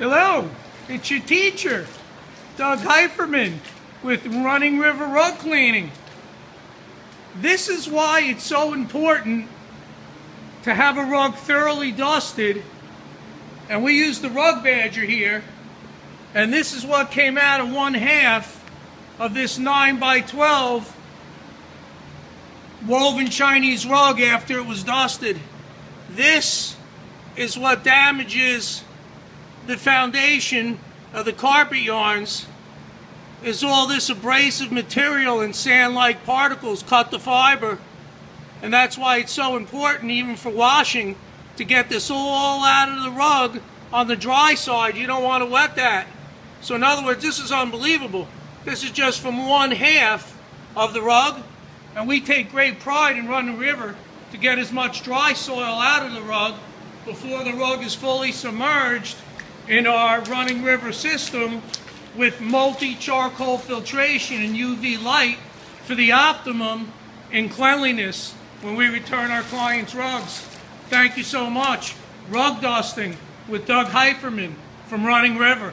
Hello, it's your teacher, Doug Heiferman, with Running River Rug Cleaning. This is why it's so important to have a rug thoroughly dusted. And we use the Rug Badger here. And this is what came out of one half of this 9 by 12 woven Chinese rug after it was dusted. This is what damages the foundation of the carpet yarns is all this abrasive material and sand-like particles cut the fiber. And that's why it's so important, even for washing, to get this all out of the rug on the dry side. You don't want to wet that. So in other words, this is unbelievable. This is just from one half of the rug. And we take great pride in Running River to get as much dry soil out of the rug before the rug is fully submerged in our running river system with multi-charcoal filtration and UV light for the optimum in cleanliness when we return our clients' rugs. Thank you so much. Rug dusting with Doug Heiferman from Running River.